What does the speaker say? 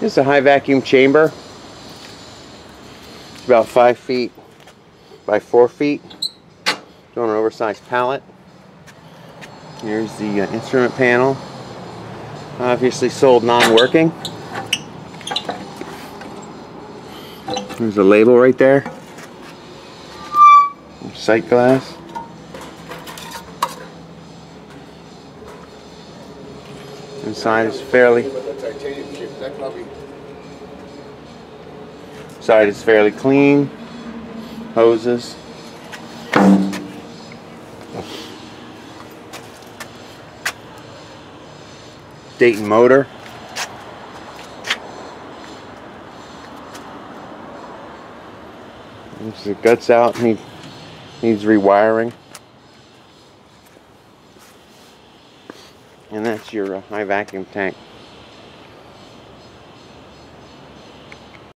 This is a high vacuum chamber. It's about five feet by four feet. On an oversized pallet. Here's the uh, instrument panel. Obviously sold non-working. There's a label right there. Sight glass. Inside is fairly side is fairly clean. Hoses. Dayton motor. the guts out. Need, needs rewiring. And that's your uh, high vacuum tank.